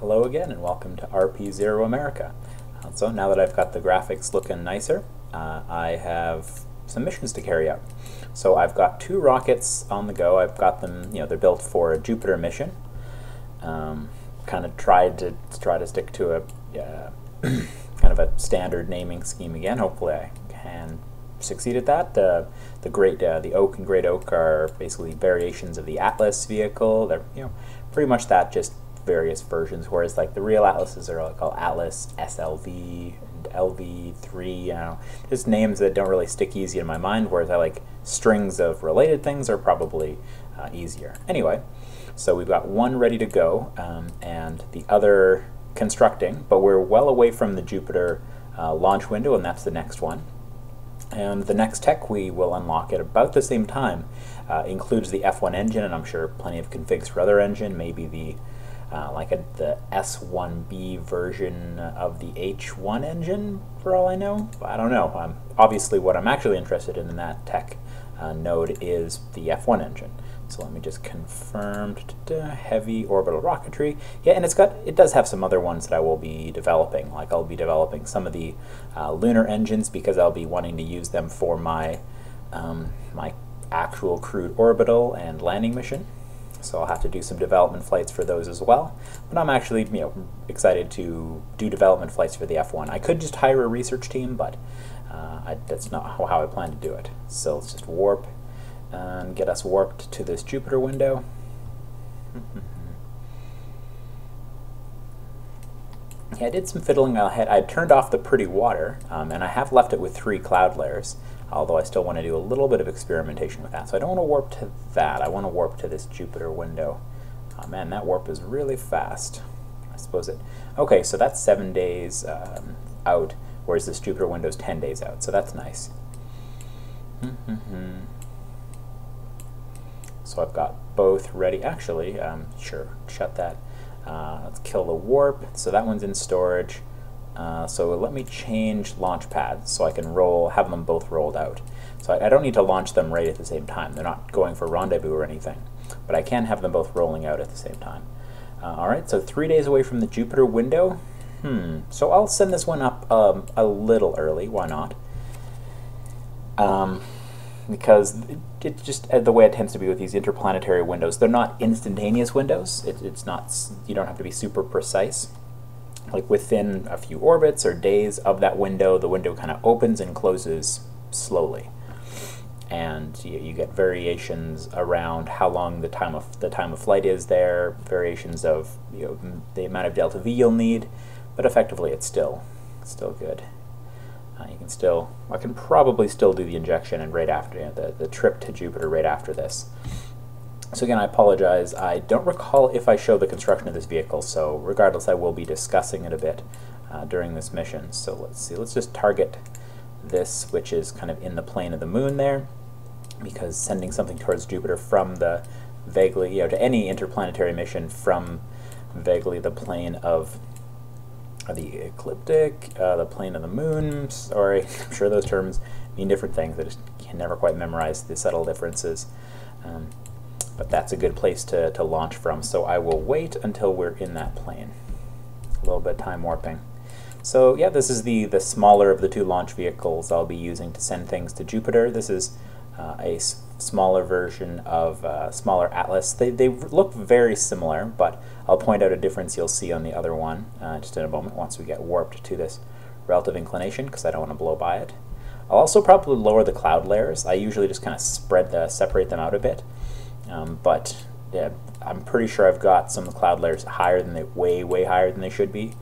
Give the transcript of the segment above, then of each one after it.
Hello again and welcome to RP0 America. So now that I've got the graphics looking nicer, uh, I have some missions to carry out. So I've got two rockets on the go. I've got them, you know, they're built for a Jupiter mission. Um, kind of tried to try to stick to a uh, kind of a standard naming scheme again. Hopefully I can succeed at that. Uh, the great, uh, the Oak and Great Oak are basically variations of the Atlas vehicle. They're you know pretty much that, just various versions. Whereas like the real Atlases are like called Atlas SLV and LV3. You know, just names that don't really stick easy in my mind. Whereas I like strings of related things are probably uh, easier. Anyway, so we've got one ready to go um, and the other constructing, but we're well away from the Jupiter uh, launch window, and that's the next one. And the next tech we will unlock at about the same time uh, includes the F1 engine, and I'm sure plenty of configs for other engine, maybe the uh, like a, the S1B version of the H1 engine, for all I know. I don't know. Um, obviously, what I'm actually interested in in that tech uh, node is the F1 engine. So let me just confirm heavy orbital rocketry. Yeah, and it's got it does have some other ones that I will be developing. Like I'll be developing some of the uh, lunar engines because I'll be wanting to use them for my um, my actual crewed orbital and landing mission. So I'll have to do some development flights for those as well. But I'm actually you know excited to do development flights for the F1. I could just hire a research team, but uh, I, that's not how, I plan to do it. So let's just warp and get us warped to this Jupiter window. yeah, I did some fiddling. I had I turned off the pretty water, um, and I have left it with three cloud layers, although I still want to do a little bit of experimentation with that. So I don't want to warp to that. I want to warp to this Jupiter window. Oh man, that warp is really fast. I suppose it... Okay, so that's seven days um, out, whereas this Jupiter window is 10 days out, so that's nice. So I've got both ready. Actually, um, sure, shut that. Uh, let's kill the warp. So that one's in storage. Uh, so let me change launch pads so I can roll, have them both rolled out. So I, I, don't need to launch them right at the same time. They're not going for rendezvous or anything, but I can have them both rolling out at the same time. Uh, all right, so three days away from the Jupiter window. Hmm, so I'll send this one up um, a little early. Why not? Um, because it's just uh, the way it tends to be with these interplanetary windows. They're not instantaneous windows. It, it's not, you don't have to be super precise. Like within a few orbits or days of that window, the window kind of opens and closes slowly. And you, you, get variations around how long the time of the time of flight is there, variations of you know, the amount of delta V you'll need, but effectively it's still still good. Uh, you can still, I can probably still do the injection and right after, you know, the, the trip to Jupiter right after this. So again, I apologize. I don't recall if I show the construction of this vehicle, so regardless, I will be discussing it a bit uh, during this mission. So let's see, let's just target this, which is kind of in the plane of the moon there, because sending something towards Jupiter from the vaguely, you know, to any interplanetary mission from vaguely the plane of the ecliptic, uh, the plane of the moon. Sorry, I'm sure those terms mean different things. I just can never quite memorize the subtle differences. Um, but that's a good place to, to launch from. So I will wait until we're in that plane. A little bit time warping. So yeah, this is the, the smaller of the two launch vehicles I'll be using to send things to Jupiter. This is uh, a smaller version of uh, smaller Atlas. They, they look very similar, but I'll point out a difference you'll see on the other one uh, just in a moment once we get warped to this relative inclination because I don't want to blow by it. I'll also probably lower the cloud layers. I usually just kind of spread the separate them out a bit, um, but yeah, I'm pretty sure I've got some cloud layers higher than they way way higher than they should be,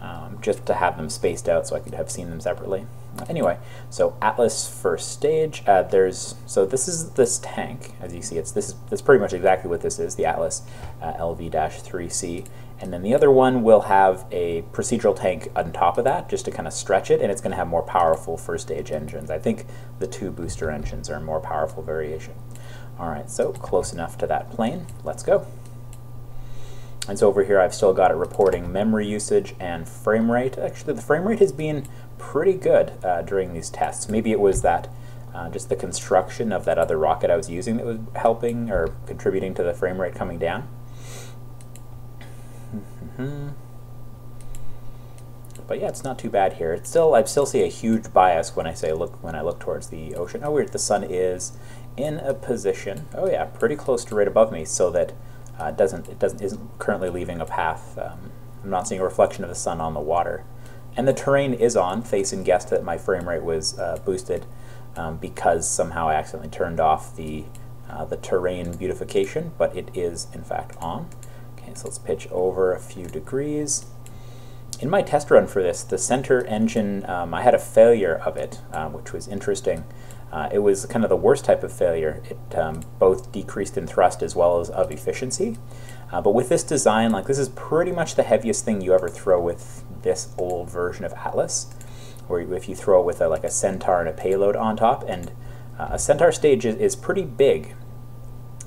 um, just to have them spaced out so I could have seen them separately. Anyway, so Atlas first stage. Uh, there's so this is this tank as you see. It's this is that's pretty much exactly what this is. The Atlas uh, LV-3C, and then the other one will have a procedural tank on top of that just to kind of stretch it, and it's going to have more powerful first stage engines. I think the two booster engines are a more powerful variation. All right, so close enough to that plane. Let's go. And so over here I've still got it reporting memory usage and frame rate. Actually, the frame rate has been pretty good uh, during these tests. Maybe it was that uh, just the construction of that other rocket I was using that was helping or contributing to the frame rate coming down. but yeah, it's not too bad here. It's still I still see a huge bias when I say look when I look towards the ocean. Oh, weird, the sun is in a position. Oh yeah, pretty close to right above me, so that uh, it doesn't it doesn't isn't currently leaving a path. Um, I'm not seeing a reflection of the sun on the water, and the terrain is on. Facing guessed that my frame rate was uh, boosted um, because somehow I accidentally turned off the uh, the terrain beautification, but it is in fact on. Okay, so let's pitch over a few degrees in my test run for this, the center engine, um, I had a failure of it, uh, which was interesting. Uh, it was kind of the worst type of failure. It um, both decreased in thrust as well as of efficiency. Uh, but with this design, like this is pretty much the heaviest thing you ever throw with this old version of Atlas, where if you throw it with a, like a Centaur and a payload on top, and uh, a Centaur stage is, is pretty big.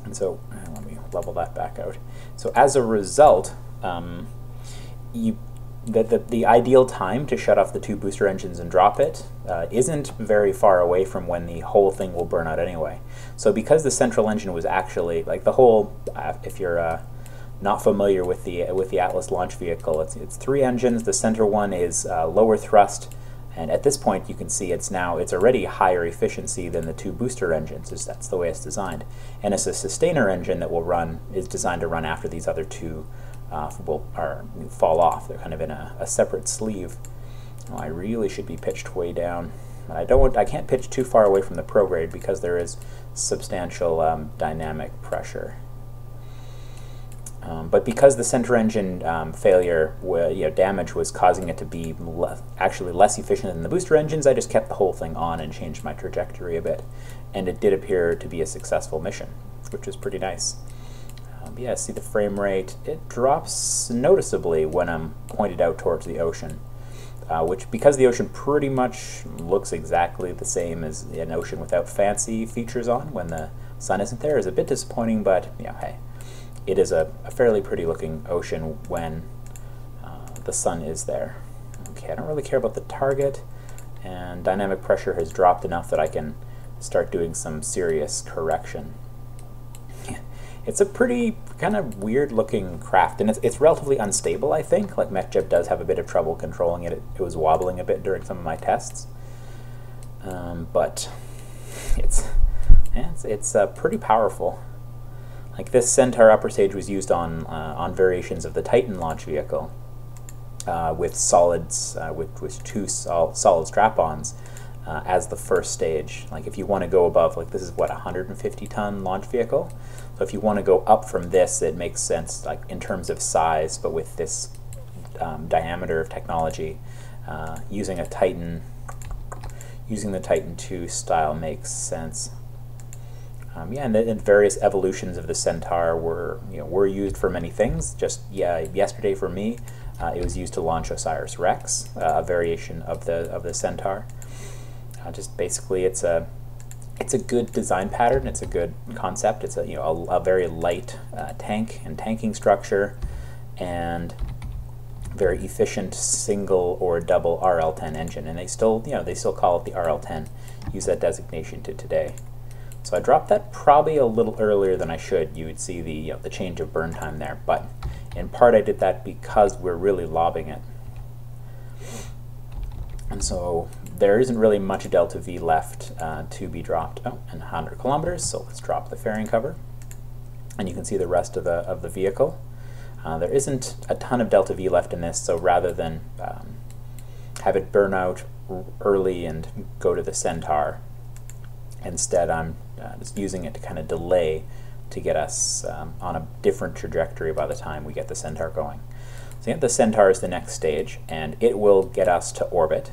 And so, uh, let me level that back out. So as a result, um, you that the, the ideal time to shut off the two booster engines and drop it uh, not very far away from when the whole thing will burn out anyway. So because the central engine was actually like the whole, uh, if you're uh, not familiar with the with the Atlas launch vehicle, it's it's three engines. The center one is uh, lower thrust, and at this point you can see it's now it's already higher efficiency than the two booster engines. that's the way it's designed, and it's a sustainer engine that will run is designed to run after these other two uh, will are, fall off. They're kind of in a, a separate sleeve. Oh, I really should be pitched way down. But I don't. Want, I can't pitch too far away from the prograde because there is substantial um, dynamic pressure. Um, but because the center engine um, failure, you know, damage was causing it to be le actually less efficient than the booster engines, I just kept the whole thing on and changed my trajectory a bit, and it did appear to be a successful mission, which was pretty nice. Um, yeah, see the frame rate, it drops noticeably when I'm pointed out towards the ocean. Uh, which, because the ocean pretty much looks exactly the same as an ocean without fancy features on when the sun isn't there, is a bit disappointing, but, yeah, hey, it is a, a fairly pretty looking ocean when uh, the sun is there. Okay, I don't really care about the target, and dynamic pressure has dropped enough that I can start doing some serious correction. It's a pretty kind of weird looking craft, and it's, it's relatively unstable, I think. Like MechJeb does have a bit of trouble controlling it. it. It was wobbling a bit during some of my tests. Um, but it's, it's, it's uh, pretty powerful. Like this Centaur upper stage was used on, uh, on variations of the Titan launch vehicle. Uh, with solids, uh, with, with two sol solid strap-ons uh, as the first stage. Like if you want to go above, like this is what, 150 ton launch vehicle? If you want to go up from this, it makes sense like in terms of size, but with this um, diameter of technology, uh, using a Titan, using the Titan 2 style makes sense. Um, yeah, and, and various evolutions of the Centaur were you know were used for many things. Just yeah, yesterday for me, uh, it was used to launch OSIRIS-REx, uh, a variation of the of the Centaur. Uh, just basically, it's a it's a good design pattern. It's a good concept. It's a you know a, a very light uh, tank and tanking structure, and very efficient single or double RL10 engine. And they still you know they still call it the RL10. Use that designation to today. So I dropped that probably a little earlier than I should. You would see the you know, the change of burn time there, but in part I did that because we're really lobbing it. And so there isn't really much delta V left uh, to be dropped. Oh, and 100 kilometers, so let's drop the fairing cover. And you can see the rest of the, of the vehicle. Uh, there isn't a ton of delta V left in this, so rather than um, have it burn out early and go to the Centaur, instead I'm uh, just using it to kind of delay to get us um, on a different trajectory by the time we get the Centaur going. So the Centaur is the next stage, and it will get us to orbit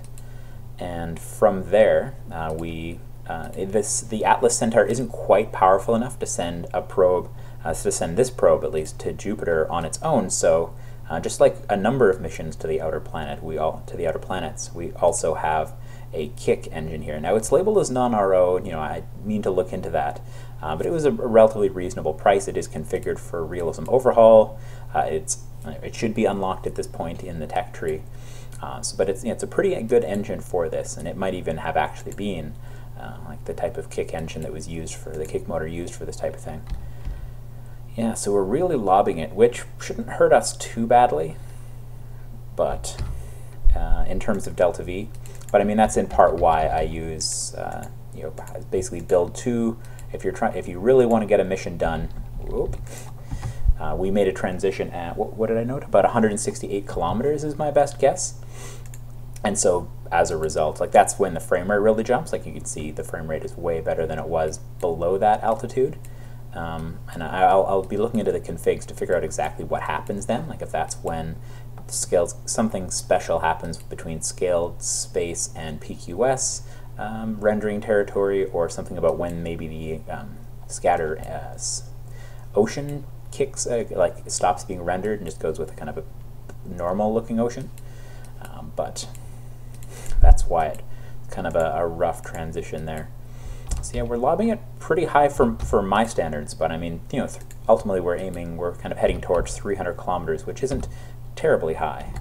and from there uh, we uh, this the Atlas Centaur isn't quite powerful enough to send a probe uh, to send this probe at least to Jupiter on its own. So uh, just like a number of missions to the outer planet, we all to the outer planets, we also have a kick engine here. Now it's labeled as non-RO. You know I mean to look into that, uh, but it was a, relatively reasonable price. It is configured for realism overhaul. Uh, it's it should be unlocked at this point in the tech tree. Uh, so, but it's, you know, it's a pretty good engine for this, and it might even have actually been uh, like the type of kick engine that was used for the kick motor used for this type of thing. Yeah, so we're really lobbing it, which shouldn't hurt us too badly, but uh, in terms of delta V. But I mean, that's in part why I use, uh, you know, basically build two. If you're trying, if you really want to get a mission done, whoop, uh, we made a transition at what, what, did I note? About 168 kilometers is my best guess. And so as a result, like that's when the frame rate really jumps. Like you can see, the frame rate is way better than it was below that altitude. Um, and I'll, I'll, be looking into the configs to figure out exactly what happens then, like if that's when scales, something special happens between scaled space and PQS um, rendering territory, or something about when maybe the um, scatter uh, ocean kicks, uh, like stops being rendered and just goes with a kind of a normal looking ocean. Um, but that's why it's kind of a, a rough transition there. So yeah, we're lobbing it pretty high for, for my standards, but I mean, you know, ultimately we're aiming, we're kind of heading towards 300 kilometers, which isn't terribly high.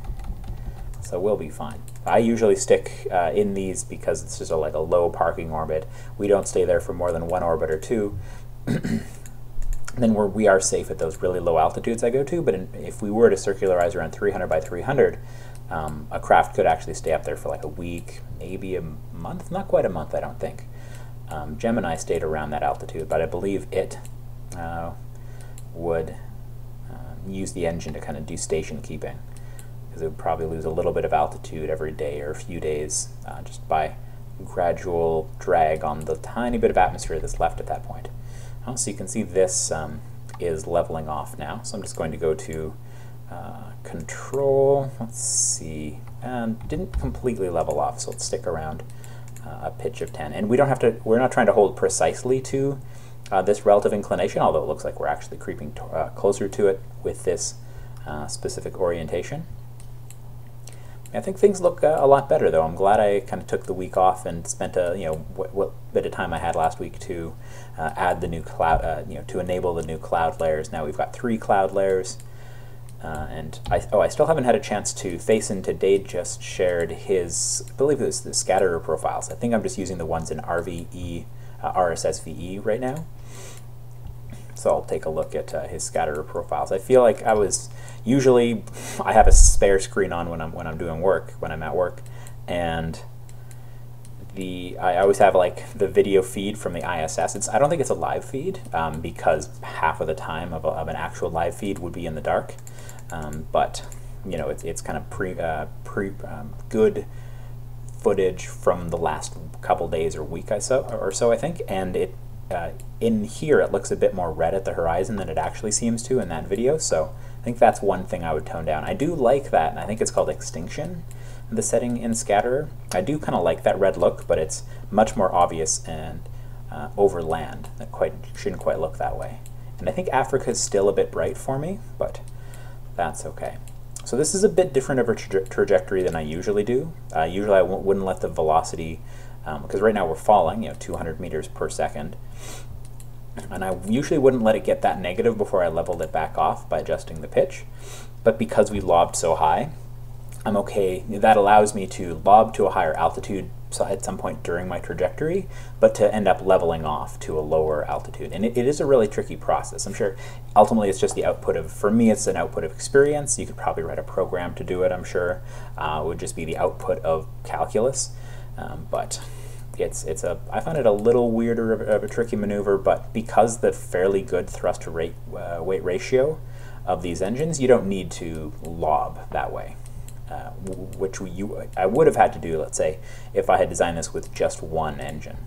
So we'll be fine. I usually stick uh, in these because it's just a, like a low parking orbit. We don't stay there for more than one orbit or two. then we're, we are safe at those really low altitudes I go to, but in, if we were to circularize around 300 by 300, um, a craft could actually stay up there for like a week, maybe a month, not quite a month, I don't think. Um, Gemini stayed around that altitude, but I believe it uh, would uh, use the engine to kind of do station keeping, because it would probably lose a little bit of altitude every day or a few days uh, just by gradual drag on the tiny bit of atmosphere that's left at that point. Oh, so you can see this um, is leveling off now, so I'm just going to go to uh, control, let's see, and didn't completely level off, so let's stick around uh, a pitch of 10. And we don't have to, we're not trying to hold precisely to uh, this relative inclination, although it looks like we're actually creeping to, uh, closer to it with this uh, specific orientation. I think things look a lot better, though. I'm glad I kind of took the week off and spent a you know what, what bit of time I had last week to uh, add the new cloud, uh, you know, to enable the new cloud layers. Now we've got three cloud layers. Uh, and I, oh, I still haven't had a chance to face into Dade just shared his, I believe it was the scatterer profiles. I think I'm just using the ones in RVE, uh, RSSVE right now. So I'll take a look at uh, his scatterer profiles. I feel like I was, usually I have a spare screen on when I'm, when I'm doing work, when I'm at work, and the I always have like the video feed from the ISS. It's I don't think it's a live feed um, because half of the time of, a, of, an actual live feed would be in the dark. Um, but you know, it's, it's kind of pre uh, pre um, good footage from the last couple days or week I so or so I think, and it uh, in here it looks a bit more red at the horizon than it actually seems to in that video. So I think that's one thing I would tone down. I do like that, and I think it's called extinction the setting in Scatterer. I do kind of like that red look, but it's much more obvious and uh, over land. That quite shouldn't quite look that way. And I think Africa is still a bit bright for me, but that's okay. So this is a bit different of a tra trajectory than I usually do. Uh, usually I wouldn't let the velocity, because um, right now we're falling, you know, 200 meters per second. And I usually wouldn't let it get that negative before I leveled it back off by adjusting the pitch. But because we lobbed so high, I'm okay. That allows me to lob to a higher altitude at some point during my trajectory, but to end up leveling off to a lower altitude. And it, it is a really tricky process. I'm sure ultimately it's just the output of, for me, it's an output of experience. You could probably write a program to do it, I'm sure. Uh, it would just be the output of calculus. Um, but it's, it's a, I find it a little weirder of, of, a tricky maneuver, but because the fairly good thrust to rate, uh, weight ratio of these engines, you don't need to lob that way uh, which you I would have had to do, let's say, if I had designed this with just one engine.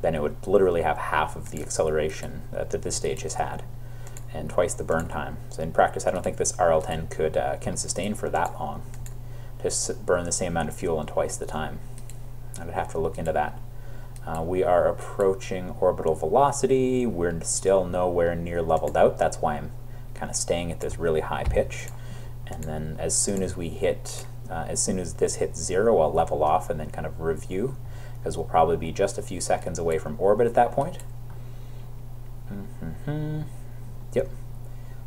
Then it would literally have half of the acceleration that, that this stage has had, and twice the burn time. So in practice, I don't think this RL10 could uh, can sustain for that long to burn the same amount of fuel in twice the time. I would have to look into that. Uh, we are approaching orbital velocity. We're still nowhere near leveled out. That's why I'm kind of staying at this really high pitch and then as soon as we hit, uh, as soon as this hits zero, I'll level off and then kind of review, because we'll probably be just a few seconds away from orbit at that point. Mm -hmm. Yep.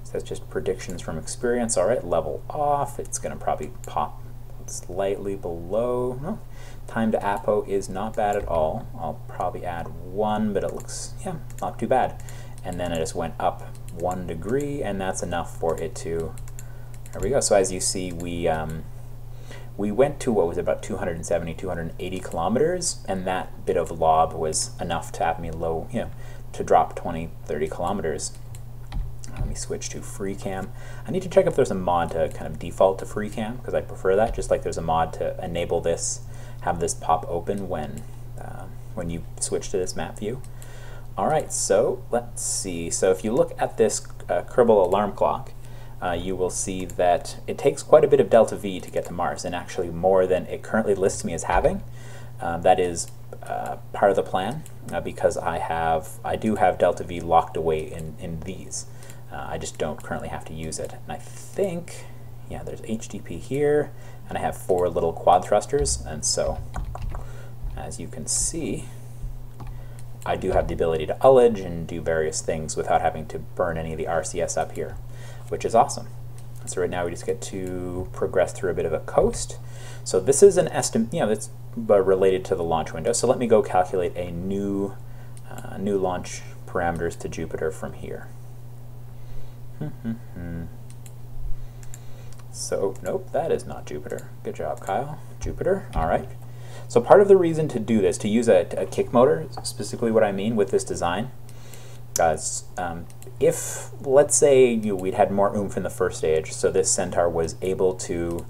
So that's just predictions from experience. All right, level off. It's going to probably pop slightly below. No, time to APO is not bad at all. I'll probably add one, but it looks, yeah, not too bad. and then I just went up one degree, and that's enough for it to, there we go. So as you see, we, um, we went to what was about 270, 280 kilometers, and that bit of lob was enough to have me low, you know, to drop 20, 30 kilometers. Let me switch to FreeCam. I need to check if there's a mod to kind of default to FreeCam, because I prefer that, just like there's a mod to enable this, have this pop open when, uh, when you switch to this map view. All right, so let's see. So if you look at this uh, Kerbal alarm clock, uh, you will see that it takes quite a bit of delta V to get to Mars, and actually more than it currently lists me as having. Um, that is uh, part of the plan uh, because I have I do have delta V locked away in, in these. Uh, I just don't currently have to use it. And I think, yeah, there's HTP here, and I have four little quad thrusters, and so as you can see, I do have the ability to ullage and do various things without having to burn any of the RCS up here, which is awesome. So right now we just get to progress through a bit of a coast. So this is an estimate, you know, that's related to the launch window. So let me go calculate a new, uh, new launch parameters to Jupiter from here. so, nope, that is not Jupiter. Good job, Kyle. Jupiter, all right. So part of the reason to do this, to use a, a kick motor, specifically what I mean with this design, guys, um, if, let's say, you we'd had more oomph in the first stage, so this Centaur was able to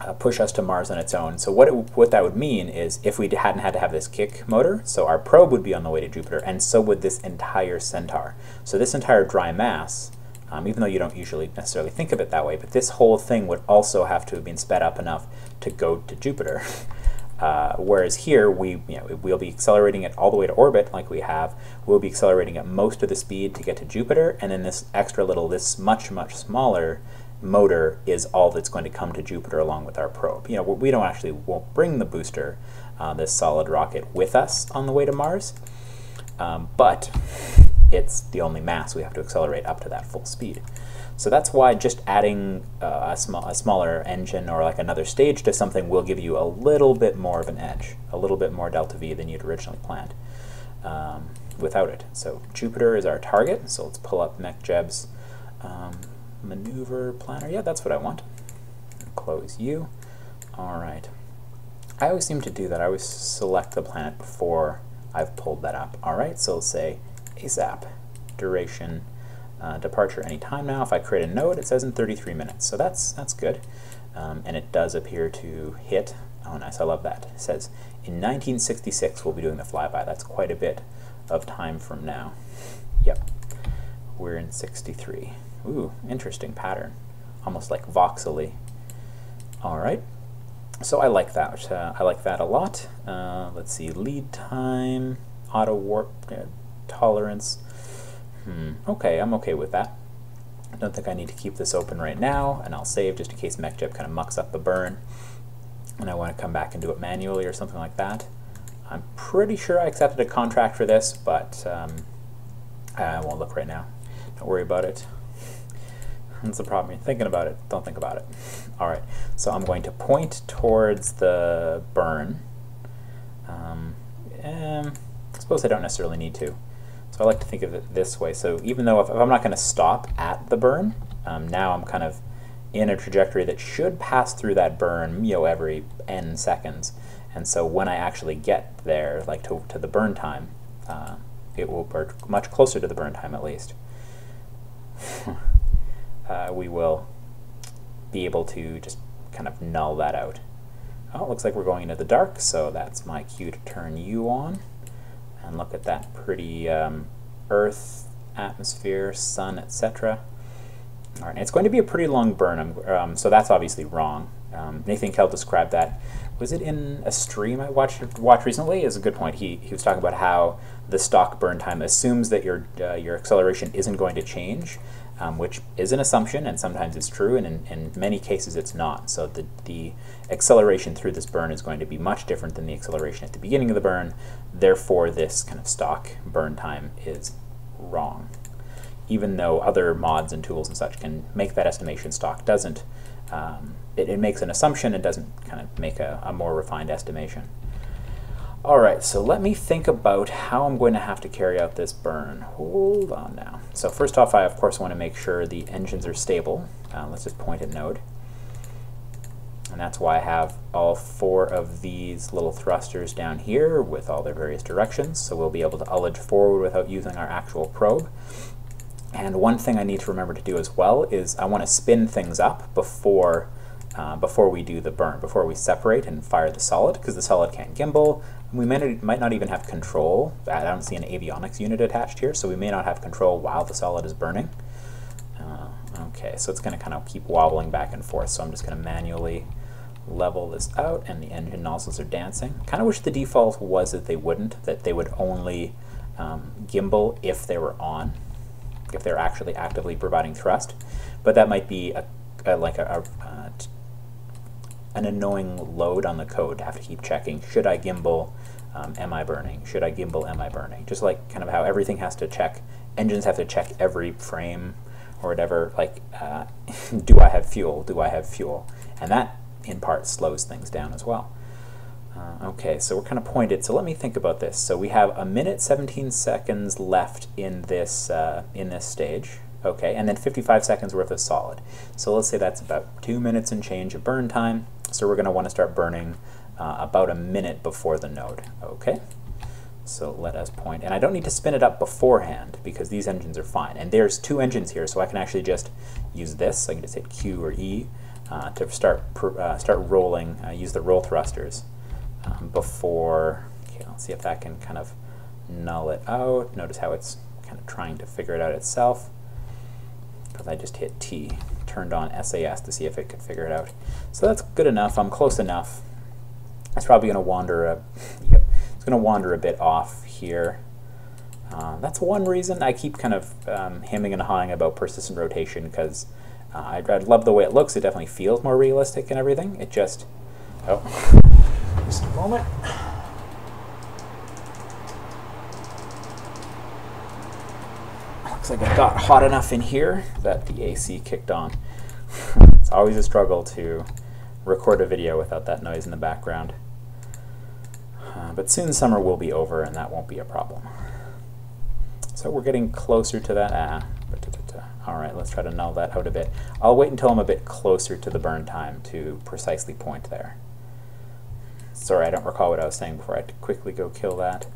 uh, push us to Mars on its own. So what, it, what that would mean is if we hadn't had to have this kick motor, so our probe would be on the way to Jupiter, and so would this entire Centaur. So this entire dry mass, um, even though you don't usually necessarily think of it that way, but this whole thing would also have to have been sped up enough to go to Jupiter. Uh, whereas here, we, you know, we'll be accelerating it all the way to orbit like we have. We'll be accelerating at most of the speed to get to Jupiter, and then this extra little, this much, much smaller motor is all that's going to come to Jupiter along with our probe. You know, we don't actually won't bring the booster, uh, this solid rocket, with us on the way to Mars, um, but it's the only mass we have to accelerate up to that full speed. So that's why just adding uh, a, small, a smaller engine or like another stage to something will give you a little bit more of an edge, a little bit more delta V than you'd originally planned um, without it. So Jupiter is our target, so let's pull up MechJeb's um, maneuver planner. Yeah, that's what I want. Close you. All right. I always seem to do that. I always select the planet before I've pulled that up. All right, so let's say ASAP, duration, uh, departure any time now. If I create a node, it says in 33 minutes, so that's that's good. Um, and it does appear to hit. Oh, nice! I love that. It says in 1966 we'll be doing the flyby. That's quite a bit of time from now. Yep, we're in 63. Ooh, interesting pattern, almost like voxely. All right. So I like that. Uh, I like that a lot. Uh, let's see, lead time, auto warp uh, tolerance. Hmm, okay, I'm okay with that. I don't think I need to keep this open right now, and I'll save just in case MechJeb kind of mucks up the burn, and I want to come back and do it manually or something like that. I'm pretty sure I accepted a contract for this, but um, I won't look right now. Don't worry about it. That's the problem. You're thinking about it. Don't think about it. All right. So I'm going to point towards the burn. Um, I suppose I don't necessarily need to. So I like to think of it this way. So even though if, if I'm not going to stop at the burn, um, now I'm kind of in a trajectory that should pass through that burn, you know, every n seconds. And so when I actually get there, like to, to the burn time, uh, it will be much closer to the burn time at least. uh, we will be able to just kind of null that out. Oh, it looks like we're going into the dark, so that's my cue to turn you on and look at that pretty um, Earth, atmosphere, sun, etc. All right, it's going to be a pretty long burn, um, so that's obviously wrong. Um, Nathan Kell described that. Was it in a stream I watched watched recently? Is a good point. He he was talking about how the stock burn time assumes that your uh, your acceleration isn't going to change, um, which is an assumption, and sometimes it's true, and in, in many cases it's not. So the, the acceleration through this burn is going to be much different than the acceleration at the beginning of the burn, therefore this kind of stock burn time is wrong. Even though other mods and tools and such can make that estimation, stock doesn't. Um, it, it, makes an assumption, it doesn't kind of make a, a more refined estimation. All right, so let me think about how I'm going to have to carry out this burn. Hold on now. So first off, I of course want to make sure the engines are stable. Uh, let's just point at node. And that's why I have all four of these little thrusters down here with all their various directions. So we'll be able to ullage forward without using our actual probe. And one thing I need to remember to do as well is I want to spin things up before uh, before we do the burn, before we separate and fire the solid, because the solid can't gimbal. We may, might not even have control. I don't see an avionics unit attached here, so we may not have control while the solid is burning. Uh, okay, so it's going to kind of keep wobbling back and forth, so I'm just going to manually level this out, and the engine nozzles are dancing. kind of wish the default was that they wouldn't, that they would only um, gimbal if they were on, if they're actually actively providing thrust. But that might be a, a like a, a uh, an annoying load on the code to have to keep checking. Should I gimbal? Um, am I burning? Should I gimbal? Am I burning? Just like kind of how everything has to check. Engines have to check every frame or whatever. Like, uh, do I have fuel? Do I have fuel? And that, in part, slows things down as well. Uh, okay, so we're kind of pointed. So let me think about this. So we have a minute 17 seconds left in this uh, in this stage. Okay, and then 55 seconds worth of solid. So let's say that's about two minutes and change of burn time. So we're going to want to start burning uh, about a minute before the node. Okay, so let us point, and I don't need to spin it up beforehand because these engines are fine. And there's two engines here, so I can actually just use this. I can just hit Q or E uh, to start uh, start rolling. Uh, use the roll thrusters um, before. Okay, let's see if that can kind of null it out. Notice how it's kind of trying to figure it out itself because I just hit T turned on SAS to see if it could figure it out. So that's good enough. I'm close enough. It's probably going to wander a, yep, it's going to wander a bit off here. Uh, that's one reason I keep kind of um, hemming and hawing about persistent rotation because uh, I, I love the way it looks. It definitely feels more realistic and everything. It just, oh, just a moment. Looks like it got hot enough in here that the AC kicked on. it's always a struggle to record a video without that noise in the background. Uh, but soon summer will be over and that won't be a problem. So we're getting closer to that. Ah, all right, let's try to null that out a bit. I'll wait until I'm a bit closer to the burn time to precisely point there. Sorry, I don't recall what I was saying before. I had to quickly go kill that.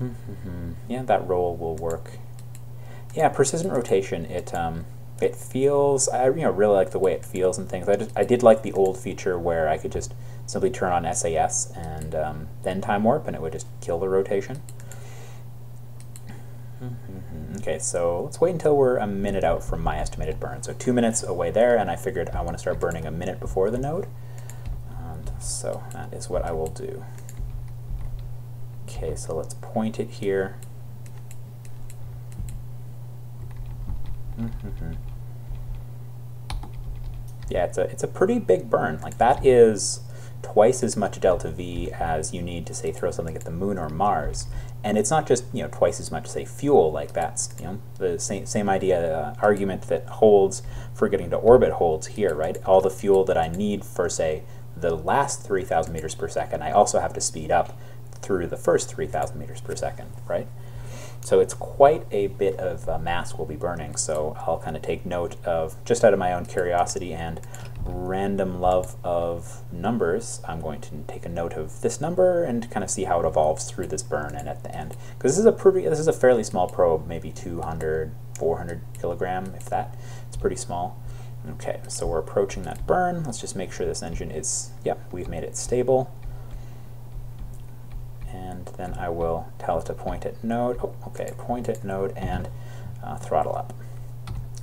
yeah, that roll will work. Yeah, persistent rotation, it um, it feels, I you know, really like the way it feels and things. I, just, I did like the old feature where I could just simply turn on SAS and um, then time warp and it would just kill the rotation. Mm-hmm. Okay, so let's wait until we're a minute out from my estimated burn. So two minutes away there, and I figured I want to start burning a minute before the node. And so that is what I will do. Okay, so let's point it here. Mm -hmm yeah, it's a, it's a pretty big burn. Like that is twice as much delta V as you need to say throw something at the moon or Mars. And it's not just you know twice as much say fuel like that's you know the same same idea uh, argument that holds for getting to orbit holds here right all the fuel that I need for say the last 3,000 meters per second I also have to speed up through the first 3,000 meters per second right so it's quite a bit of uh, mass we'll be burning, so I'll kind of take note of, just out of my own curiosity and random love of numbers, I'm going to take a note of this number and kind of see how it evolves through this burn and at the end. Because this is a pretty, this is a fairly small probe, maybe 200, 400 kilogram, if that. It's pretty small. Okay, so we're approaching that burn. Let's just make sure this engine is, yep, we've made it stable and then I will tell it to point at node, oh, okay, point at node and uh, throttle up.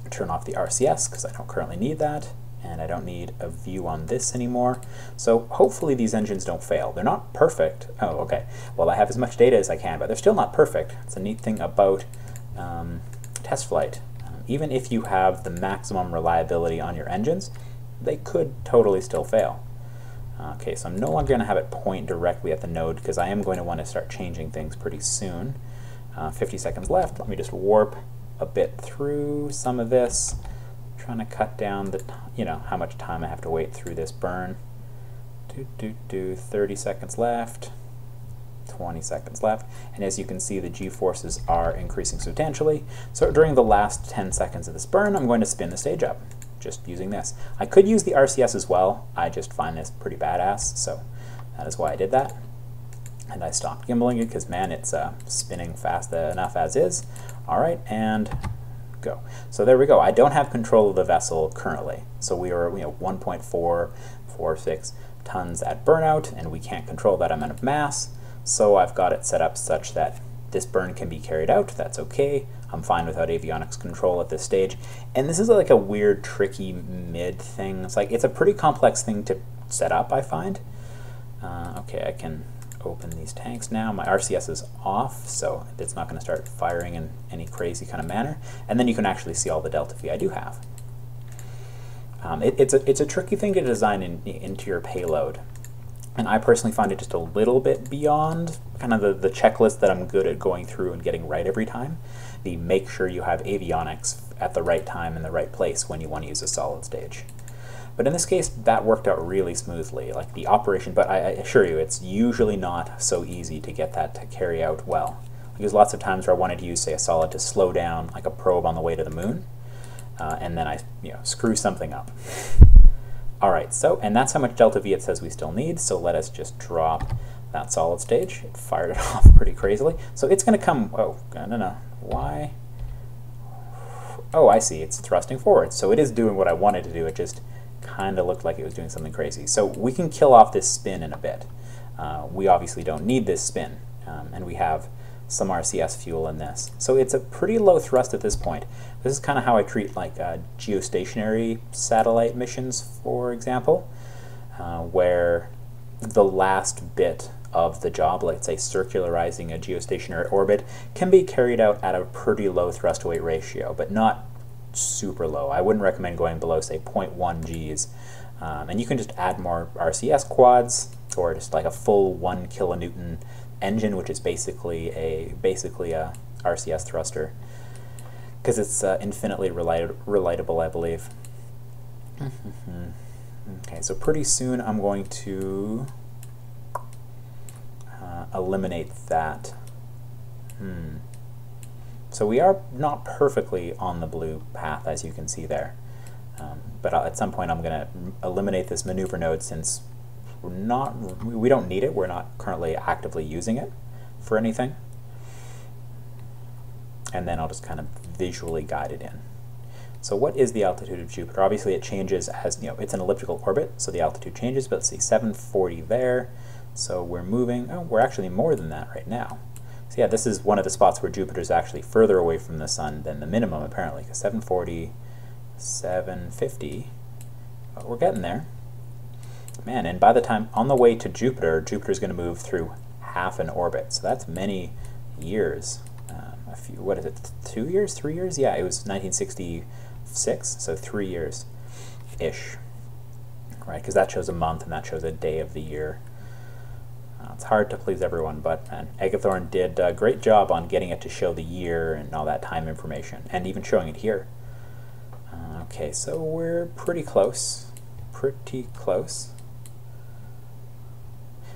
Turn off the RCS because I don't currently need that and I don't need a view on this anymore. So hopefully these engines don't fail. They're not perfect. Oh, okay. Well, I have as much data as I can, but they're still not perfect. It's a neat thing about um, test flight. Um, even if you have the maximum reliability on your engines, they could totally still fail. Okay, so I'm no longer going to have it point directly at the node because I am going to want to start changing things pretty soon. Uh, 50 seconds left. Let me just warp a bit through some of this. I'm trying to cut down the, you know, how much time I have to wait through this burn. Do, do, do, 30 seconds left. 20 seconds left. And as you can see, the g-forces are increasing substantially. So during the last 10 seconds of this burn, I'm going to spin the stage up, just using this. I could use the RCS as well. I just find this pretty badass, so that is why I did that. And I stopped gimbaling it because, man, it's uh, spinning fast enough as is. All right, and go. So there we go. I don't have control of the vessel currently. So we are you know 1.446 tons at burnout, and we can't control that amount of mass. So I've got it set up such that this burn can be carried out. That's okay. I'm fine without avionics control at this stage. And this is like a weird, tricky mid thing. It's like it's a pretty complex thing to set up, I find. Uh, okay, I can open these tanks now. My RCS is off, so it's not going to start firing in any crazy kind of manner. And then you can actually see all the delta V I do have. Um, it, it's, a, it's a tricky thing to design in, into your payload. And I personally find it just a little bit beyond kind of the, the checklist that I'm good at going through and getting right every time. The make sure you have avionics at the right time in the right place when you want to use a solid stage. But in this case, that worked out really smoothly, like the operation, but I, assure you, it's usually not so easy to get that to carry out well. There's lots of times where I wanted to use, say, a solid to slow down, like a probe on the way to the moon, uh, and then I you know, screw something up. All right, so, and that's how much delta V it says we still need, so let us just drop that solid stage. It fired it off pretty crazily. So it's going to come, oh, no, no, why? Oh, I see, it's thrusting forward. So it is doing what I wanted to do, it just kind of looked like it was doing something crazy. So we can kill off this spin in a bit. Uh, we obviously don't need this spin, um, and we have some RCS fuel in this. So it's a pretty low thrust at this point. This is kind of how I treat like uh, geostationary satellite missions, for example, uh, where the last bit of the job, let's say circularizing a geostationary orbit, can be carried out at a pretty low thrust to weight ratio, but not super low. I wouldn't recommend going below, say, 0.1 Gs. Um, and you can just add more RCS quads or just like a full one kilonewton engine, which is basically a basically a RCS thruster, because it's uh, infinitely reliat relightable, I believe. okay, so pretty soon I'm going to uh, eliminate that. Hmm. So we are not perfectly on the blue path, as you can see there. Um, but at some point I'm going to eliminate this maneuver node since we're not, we don't need it. We're not currently actively using it for anything. And then I'll just kind of visually guide it in. So what is the altitude of Jupiter? Obviously it changes as, you know, it's an elliptical orbit, so the altitude changes, but let's see, 740 there. So we're moving, oh, we're actually more than that right now. So yeah, this is one of the spots where Jupiter is actually further away from the sun than the minimum, apparently, because 740, 750, but we're getting there. Man, and by the time, on the way to Jupiter, Jupiter is going to move through half an orbit, so that's many years. Um, a few, what is it, two years, three years? Yeah, it was 1966, so three years-ish, right? Because that shows a month and that shows a day of the year. Uh, it's hard to please everyone, but man, Agathorn did a great job on getting it to show the year and all that time information, and even showing it here. Uh, okay, so we're pretty close. Pretty close.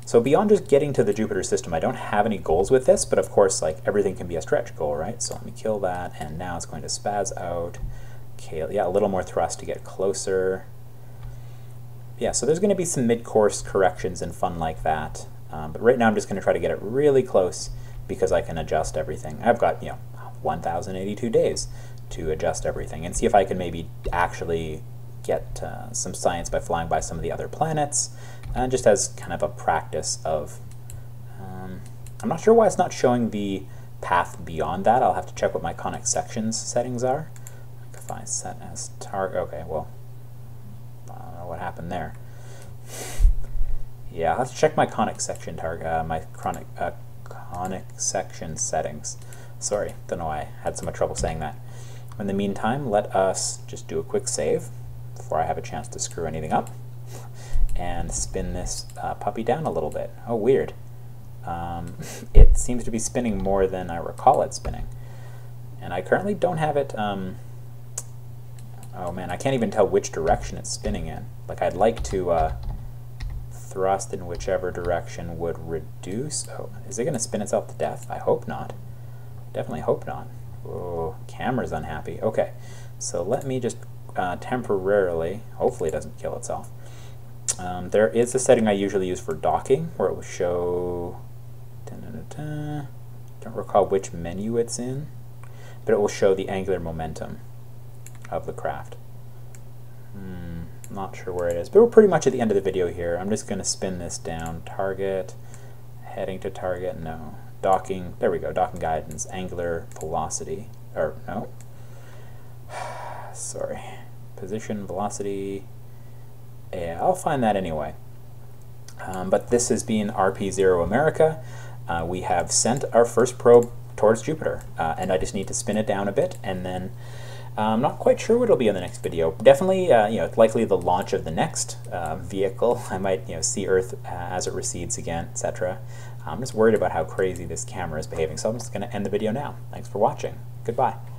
So beyond just getting to the Jupiter system, I don't have any goals with this, but of course, like everything can be a stretch goal, right? So let me kill that, and now it's going to spaz out. Okay, yeah, a little more thrust to get closer. Yeah, so there's going to be some mid-course corrections and fun like that. Um, but right now I'm just going to try to get it really close because I can adjust everything. I've got, you know, 1,082 days to adjust everything and see if I can maybe actually get uh, some science by flying by some of the other planets, uh, just as kind of a practice of... Um, I'm not sure why it's not showing the path beyond that. I'll have to check what my conic sections settings are. If I set as target, okay, well, I don't know what happened there. Yeah, I'll have to check my conic section target, uh, my chronic, uh, conic section settings. Sorry, don't know why I had so much trouble saying that. In the meantime, let us just do a quick save before I have a chance to screw anything up and spin this uh, puppy down a little bit. Oh, weird. Um, it seems to be spinning more than I recall it spinning. And I currently don't have it, um, oh man, I can't even tell which direction it's spinning in. Like I'd like to uh, thrust in whichever direction would reduce. Oh, is it going to spin itself to death? I hope not. Definitely hope not. Oh, camera's unhappy. Okay, so let me just uh, temporarily, hopefully it doesn't kill itself. Um, there is a setting I usually use for docking where it will show, da -da -da don't recall which menu it's in, but it will show the angular momentum of the craft. Hmm, not sure where it is, but we're pretty much at the end of the video here. I'm just going to spin this down. Target, heading to target, no. Docking, there we go, docking guidance, angular velocity, or no. Sorry. Position, velocity, yeah, I'll find that anyway. Um, but this has been RP0 America. Uh, we have sent our first probe towards Jupiter, uh, and I just need to spin it down a bit, and then I'm not quite sure what it'll be in the next video. Definitely, uh, you know, it's likely the launch of the next uh, vehicle. I might, you know, see Earth uh, as it recedes again, etc. I'm just worried about how crazy this camera is behaving, so I'm just going to end the video now. Thanks for watching. Goodbye.